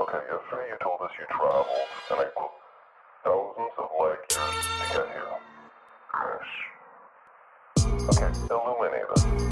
Okay, yesterday you told us you traveled, and I quote, thousands of light years to get here. Crash. Okay, illuminate us.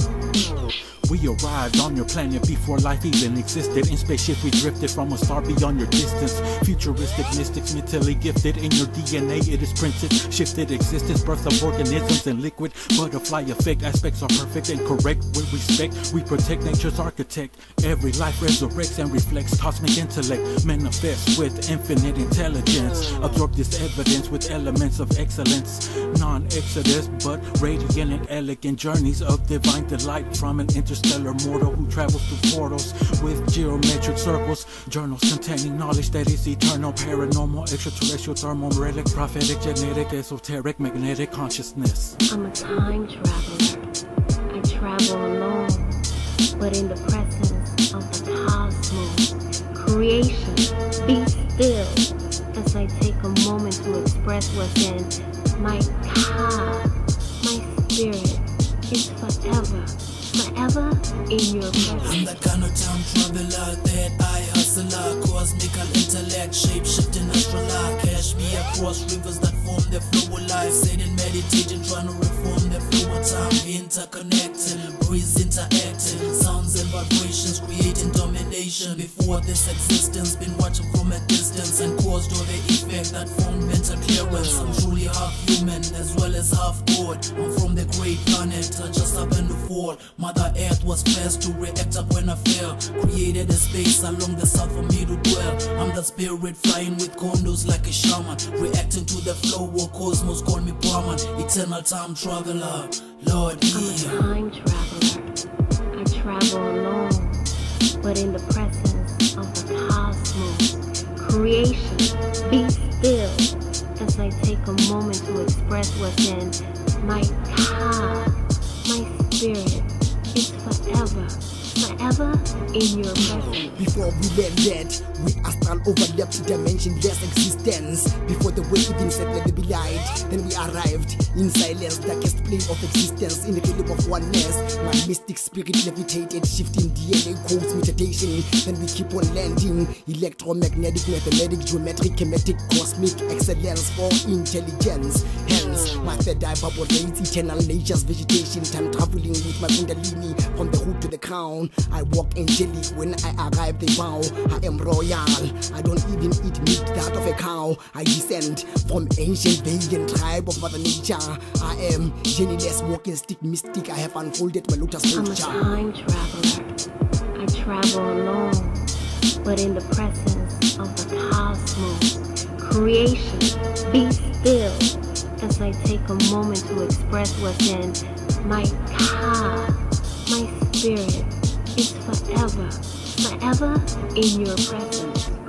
We arrived on your planet before life even existed. In spaceships, we drifted from a star beyond your distance. Futuristic mystics, mentally gifted. In your DNA, it is printed. Shifted existence, birth of organisms and liquid. Butterfly effect, aspects are perfect and correct with respect. We protect nature's architect. Every life resurrects and reflects cosmic intellect. Manifests with infinite intelligence. Absorb this evidence with elements of excellence. Non exodus, but radiant and elegant journeys of divine delight from an interstellar mortal who travels through portals with geometric circles. Journals containing knowledge that is eternal, paranormal, extraterrestrial, thermal, relic, prophetic, genetic, esoteric, magnetic consciousness. I'm a time traveler. I travel alone, but in the presence of the cosmos. Creation, be still as I take a moment to express what's in my God, my spirit is forever, forever in your I'm presence. the kind of time traveler that I hustler Cosmical intellect, shape shifting astrologue Cash me across rivers that form the flow of life. Sitting meditating, trying to reform the flow of time. Interconnecting, breeze interacting. Sounds and vibrations creating domination. Before this existence, been watching from a distance. And caused all the effect that formed mental clearance. I'm truly human as well as half God I'm from the great planet, I just happened to fall. Mother Earth was first to react up when I fell. Created a space along the south for me to dwell. I'm the spirit flying with condos like a shaman. Reacting to the flow of cosmos, call me Brahman. Eternal time traveler, Lord I'm a time traveler. I travel alone, but in the presence of the cosmos. Creation, be a moment to express what's in my God. My spirit is forever, forever in your. Before we landed, we astral overlapped to dimensionless existence. Before the way even said let there be light, then we arrived in silence, darkest plane of existence in the realm of oneness. My mystic spirit levitated, shifting DNA codes, mutation. Then we keep on landing, electromagnetic, mathematic, geometric, Kemetic, cosmic excellence for intelligence. Hence, my third eye evaporates eternal nature's vegetation. Time traveling with my kundalini from the hood to the crown. I walk angelic when I arrive, they bow. I am royal. I don't even eat meat that of a cow. I descend from ancient pagan tribe of Mother Nature. I am genius, walking stick mystic. I have unfolded my lotus I'm a time traveler. I travel alone, but in the presence of the cosmos. Creation, be still as I take a moment to express what's in my God. My spirit is forever, forever in your presence.